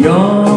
Your